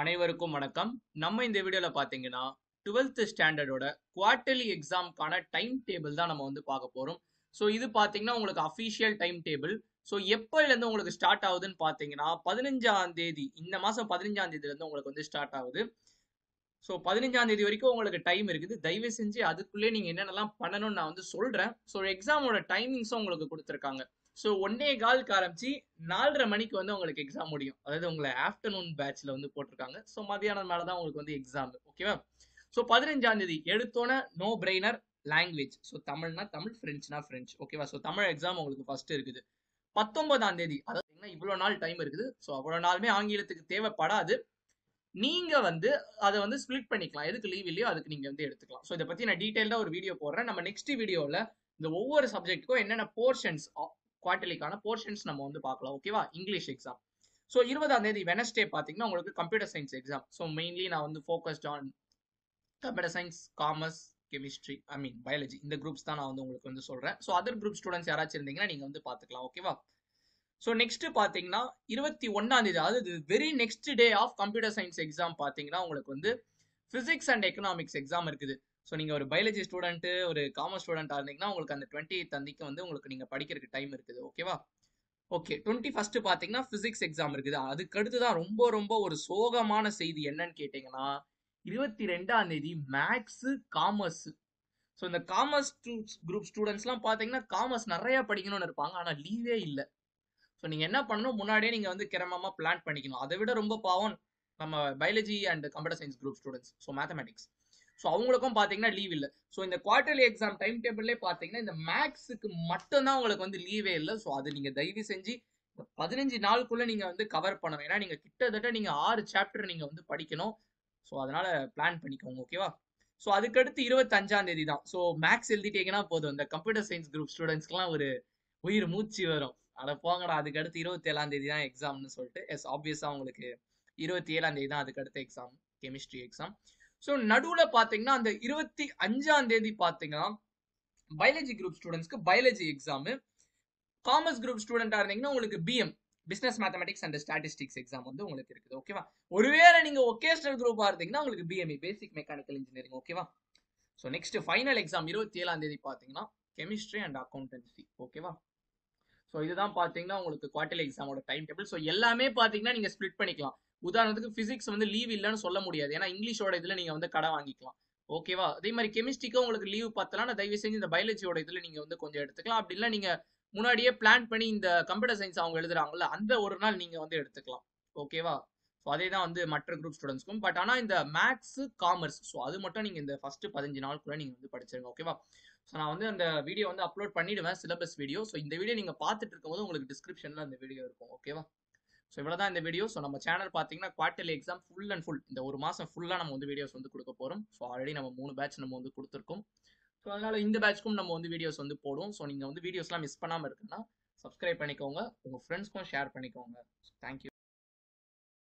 அனைவருக்கும் வணக்கம். நம்ம இந்த வீடியோவில் பார்த்தீங்கன்னா டுவெல்த் ஸ்டாண்டர்டோட குவார்டர்லி எக்ஸாம்க்கான டைம் டேபிள் தான் நம்ம வந்து பார்க்க போகிறோம் ஸோ இது பார்த்தீங்கன்னா உங்களுக்கு அஃபிஷியல் டைம் டேபிள் ஸோ எப்போலேருந்து உங்களுக்கு ஸ்டார்ட் ஆகுதுன்னு பார்த்தீங்கன்னா பதினஞ்சாம் தேதி இந்த மாதம் பதினஞ்சாம் தேதியிலேருந்து உங்களுக்கு வந்து ஸ்டார்ட் ஆகுது. ஸோ பதினஞ்சாம் தேதி வரைக்கும் உங்களுக்கு டைம் இருக்குது. தயவு செஞ்சு அதுக்குள்ளே நீங்கள் என்னென்னலாம் பண்ணணும்னு நான் வந்து சொல்கிறேன் ஸோ எக்ஸாமோட டைமிங்ஸும் உங்களுக்கு கொடுத்துருக்காங்க. ஸோ ஒன்னே காலுக்கு ஆரம்பிச்சு நாலரை மணிக்கு வந்து உங்களுக்கு எக்ஸாம் முடியும். அதாவது உங்களை ஆஃப்டர்நூன் பேட்ச்ல வந்து போட்டிருக்காங்க. ஸோ மதியானம் மேலே தான் உங்களுக்கு வந்து எக்ஸாம் ஓகேவா ஸோ பதினஞ்சாம் தேதி எடுத்தோன்னே நோ பிரெய்னர் லாங்குவேஜ் ஸோ தமிழ்னா தமிழ் ஃப்ரெஞ்ச்னா ஃப்ரெஞ்ச் ஓகேவா ஸோ தமிழ் எக்ஸாம் உங்களுக்கு ஃபர்ஸ்ட் இருக்குது. பத்தொன்பதாம் தேதி அதாவது இவ்வளோ நாள் டைம் இருக்குது. ஸோ அவ்வளோ நாளுமே ஆங்கிலத்துக்கு தேவைப்படாது. நீங்க வந்து அதை வந்து ஸ்பிளிட் பண்ணிக்கலாம். எதுக்கு லீவ் இல்லையோ அதுக்கு நீங்க வந்து எடுத்துக்கலாம். ஸோ இதை பத்தி நான் டீட்டெயிலாக ஒரு வீடியோ போடுறேன். நம்ம நெக்ஸ்ட் வீடியோவில் இந்த ஒவ்வொரு சப்ஜெக்ட்டுக்கும் என்னென்ன போர்ஷன்ஸ் குவார்டர்லிக்கான போர்ஷன்ஸ் நம்ம வந்து பார்க்கலாம் ஓகேவா இங்கிலீஷ் எக்ஸாம் ஸோ இருபதாம் தேதி வெனஸ்டே பார்த்தீங்கன்னா உங்களுக்கு computer science exam so mainly நான் வந்து focused on computer science commerce chemistry I mean biology இந்த குரூப்ஸ் தான் நான் வந்து உங்களுக்கு வந்து சொல்றேன். ஸோ அதர் குரூப் ஸ்டூடெண்ட்ஸ் யாராச்சும் இருந்தீங்கன்னா நீங்க வந்து பார்த்துக்கலாம் ஓகேவா ஸோ நெக்ஸ்ட் பார்த்தீங்கன்னா இருபத்தி ஒன்னாம் தேதி அதாவது very next day of computer science exam பார்த்தீங்கன்னா உங்களுக்கு வந்து பிசிக்ஸ் அண்ட் எக்கனாமிக்ஸ் எக்ஸாம் இருக்குது. ஸோ நீங்கள் ஒரு பயாலஜி ஸ்டூடெண்ட்டு ஒரு காமர்ஸ் ஸ்டூடெண்ட்டாக இருந்தீங்கன்னா உங்களுக்கு அந்த டுவெண்ட்டி அன்னைக்கு வந்து உங்களுக்கு நீங்கள் படிக்கிறதுக்கு டைம் இருக்குது. ஓகேவா ஓகே டுவெண்ட்டி ஃபஸ்ட்டு பார்த்தீங்கன்னா ஃபிசிக்ஸ் எக்ஸாம் இருக்குது. அதுக்கு அடுத்து தான் ரொம்ப ரொம்ப ஒரு சோகமான செய்தி என்னன்னு கேட்டிங்கன்னா இருபத்தி ரெண்டாம் தேதி மேக்ஸு காமர்ஸ் ஸோ இந்த காமர்ஸ் குரூப் ஸ்டூடெண்ட்ஸ்லாம் பார்த்தீங்கன்னா காமர்ஸ் நிறையா படிக்கணும்னு இருப்பாங்க ஆனால் லீவே இல்லை. ஸோ நீங்கள் என்ன பண்ணணும்? முன்னாடியே நீங்கள் வந்து கிரமமாக பிளான் பண்ணிக்கணும். அதை விட ரொம்ப பாவம் நம்ம biology and computer science group students so mathematics so அவங்களுக்கும் பார்த்தீங்கன்னா லீவ் இல்லை. ஸோ இந்த குவார்டர்லி எக்ஸாம் டைம் டேபிள்லே பார்த்தீங்கன்னா இந்த மேக்ஸுக்கு மட்டும்தான் உங்களுக்கு வந்து லீவே இல்லை. ஸோ அது நீங்கள் தயவு செஞ்சு பதினஞ்சு நாளுக்குள்ளே நீங்கள் வந்து கவர் பண்ணணும். ஏன்னா நீங்கள் கிட்டத்தட்ட நீங்கள் ஆறு சாப்டர் நீங்கள் வந்து படிக்கணும். ஸோ அதனால பிளான் பண்ணிக்கோங்க ஓகேவா ஸோ அதுக்கடுத்து இருபத்தஞ்சாம் தேதி தான் ஸோ மேக்ஸ் எழுதிட்டீங்கன்னா போதும். இந்த கம்ப்யூட்டர் சயின்ஸ் குரூப் ஸ்டூடெண்ட்ஸ்க்குலாம் ஒரு உயிர் மூச்சு வரும். அதை போங்கடா அதுக்கு அடுத்து தேதி தான் எக்ஸாம்னு சொல்லிட்டு எஸ் ஆப்வியஸாக உங்களுக்கு இருபத்தி ஏழாம் தேதி தான் அதுக்கு அடுத்த எக்ஸாம் கெமிஸ்ட்ரி எக்ஸாம் ஸோ நடுவில் பார்த்தீங்கன்னா அந்த இருபத்தி அஞ்சாம் தேதி பார்த்தீங்கன்னா பயாலஜி குரூப் ஸ்டூடெண்ட்ஸ்க்கு பயாலஜி எக்ஸாமு காமர்ஸ் குரூப் ஸ்டூடெண்ட்டாக இருந்தீங்கன்னா உங்களுக்கு B M business mathematics and statistics exam வந்து உங்களுக்கு இருக்குது. ஓகேவா ஒருவேளை நீங்கள் ஒகேஷனல் குரூப்பாக இருந்தீங்கன்னா உங்களுக்கு பிஎம்இ பேசிக் மெக்கானிக்கல் இன்ஜினியரிங் ஓகேவா ஸோ நெக்ஸ்ட் ஃபைனல் எக்ஸாம் இருபத்தி ஏழாம் தேதி பார்த்தீங்கன்னா கெமிஸ்ட்ரி அண்ட் அக்கௌண்டன்சி ஓகேவா ஸோ இதுதான் பார்த்தீங்கன்னா உங்களுக்கு குவார்டர்லி எக்ஸாமோட டைம் டேபிள் ஸோ எல்லாமே பார்த்தீங்கன்னா நீங்கள் ஸ்ப்ளிட் பண்ணிக்கலாம். உதாரணத்துக்கு ஃபிசிக்ஸ் வந்து லீவ் இல்லைன்னு சொல்ல முடியாது. ஏன்னா இங்கிலீஷோட இதில் நீங்கள் வந்து கடை வாங்கிக்கலாம். ஓகேவா அதே மாதிரி கெமிஸ்ட்ரிக்கும் உங்களுக்கு லீவ் பார்த்தலாம் தயவு செஞ்சு இந்த பயாலஜியோட இதில் நீங்கள் வந்து கொஞ்சம் எடுத்துக்கலாம். அப்படி இல்லை நீங்கள் முன்னாடியே பிளான் பண்ணி இந்த கம்ப்யூட்டர் சயின்ஸ் அவங்க எழுதுறாங்கல்ல அந்த ஒரு நாள் நீங்கள் வந்து எடுத்துக்கலாம். ஓகேவா ஸோ அதே தான் வந்து மற்ற குரூப் ஸ்டூடெண்ட்ஸ்க்கும் பட் ஆனால் இந்த மேக்ஸ் காமர்ஸ் ஸோ அது மட்டும் நீங்கள் இந்த ஃபஸ்ட்டு பதினஞ்சு நாளுக்குள்ள நீங்கள் வந்து படிச்சிருங்க. ஓகேவா ஸோ நான் வந்து அந்த வீடியோ வந்து அப்லோட் பண்ணிடுவேன் சிலபஸ் வீடியோ ஸோ இந்த வீடியோ நீங்கள் பார்த்துட்டு இருக்கும்போது உங்களுக்கு டிஸ்கிரிப்ஷனில் அந்த வீடியோ இருக்கும். ஓகேவா ஸோ இவ்வளோ தான் இந்த வீடியோ ஸோ நம்ம சேனல் பார்த்தீங்கன்னா quarterly exam full and full இந்த ஒரு மாதம் ஃபுல்லாக நம்ம வந்து வீடியோஸ் வந்து கொடுக்க போகிறோம் ஸோ ஆல்ரெடி நம்ம மூணு பேட்ச் நம்ம வந்து கொடுத்துருக்கோம். ஸோ அதனால் இந்த பேட்ச்க்கும் நம்ம வந்து வீடியோஸ் வந்து போடுவோம். ஸோ நீங்கள் வந்து வீடியோஸ்லாம் மிஸ் பண்ணாமல் இருக்குன்னா சப்ஸ்கிரைப் பண்ணிக்கோங்க. உங்கள் ஃப்ரெண்ட்ஸ்க்கும் ஷேர் பண்ணிக்கோங்க. தேங்க்யூ